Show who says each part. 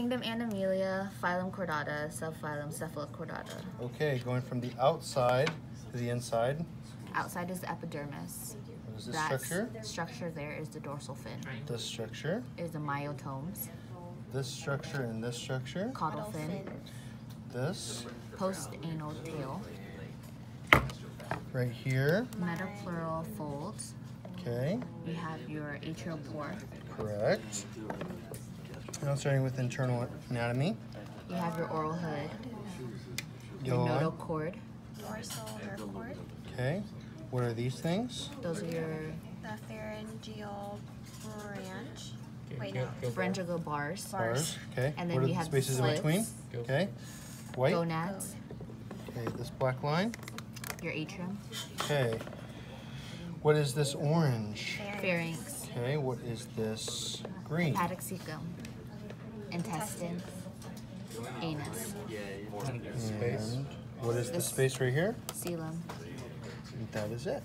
Speaker 1: Kingdom Animalia, phylum Chordata, subphylum Cephalochordata.
Speaker 2: Okay, going from the outside to the inside.
Speaker 1: Outside is the epidermis.
Speaker 2: What is this
Speaker 1: That
Speaker 2: structure?
Speaker 1: structure there is the dorsal fin.
Speaker 2: This structure,
Speaker 1: Is the myotomes,
Speaker 2: this structure, and this structure.
Speaker 1: caudal fin,
Speaker 2: This
Speaker 1: post-anal tail,
Speaker 2: right here.
Speaker 1: metapleural folds.
Speaker 2: Okay,
Speaker 1: You have your atrial pore.
Speaker 2: correct. Now starting with internal anatomy.
Speaker 1: You have your oral hood,
Speaker 2: Go
Speaker 1: your notochord.
Speaker 3: dorsal cord,
Speaker 2: Okay, what are these things?
Speaker 1: Those are your
Speaker 3: the pharyngeal branch. Wait, no.
Speaker 1: pharyngeal bars,
Speaker 2: Bars. Okay.
Speaker 1: And
Speaker 2: what
Speaker 1: then
Speaker 2: are
Speaker 1: we
Speaker 2: the
Speaker 1: have
Speaker 2: spaces in between?
Speaker 1: slits.
Speaker 2: Okay. White.
Speaker 1: gonads,
Speaker 2: Okay, this black line.
Speaker 1: your atrium,
Speaker 2: Okay. What is this orange?
Speaker 1: pharynx,
Speaker 2: Okay, what is this green?
Speaker 1: hepatic cecum, intestine, anus,
Speaker 2: what is the space right here?
Speaker 1: coelom.
Speaker 2: That is it.